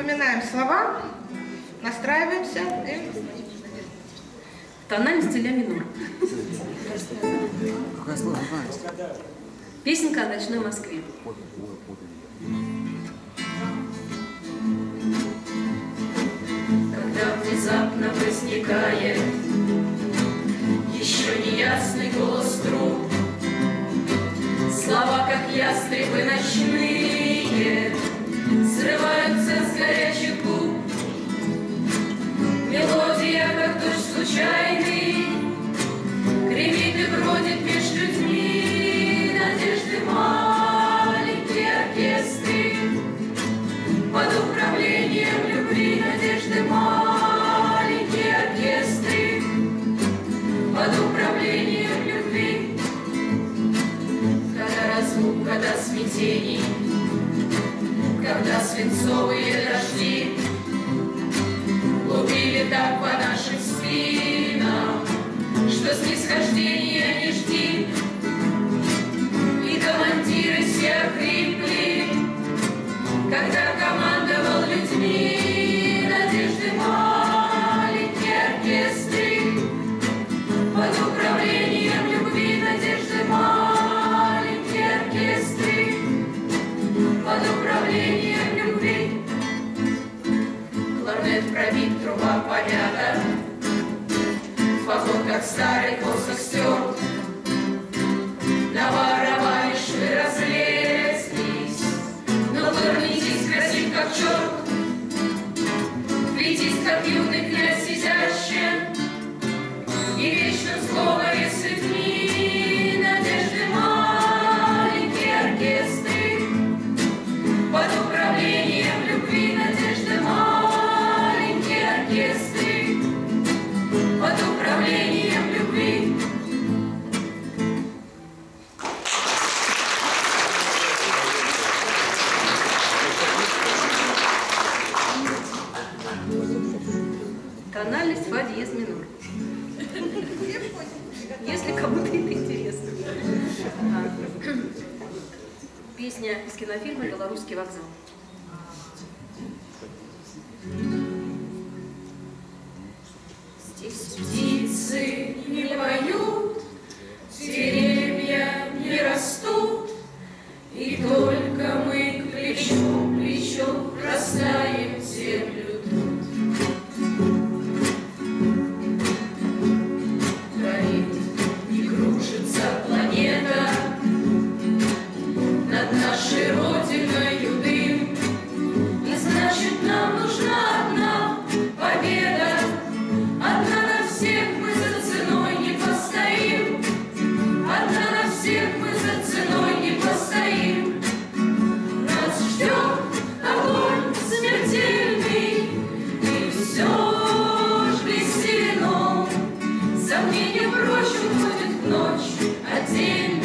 Вспоминаем слова, настраиваемся и... Тональности ля минор. Песенка о ночной Москве. Когда внезапно возникает осени, когда свинцовые дожди Лупили так по нашим спинам, что снисхождения не жди, и командиры всех будет пробит труба понята. Поход, как старый посох стерт, Наворовались вы разлезлись, Но вырнитесь красив, как черт, Видись, как юный князь сидящий, И вечным словом кому-то интересно. Песня из кинофильма «Белорусский вокзал». Здесь птицы не поют, прочь уходит ночь, а день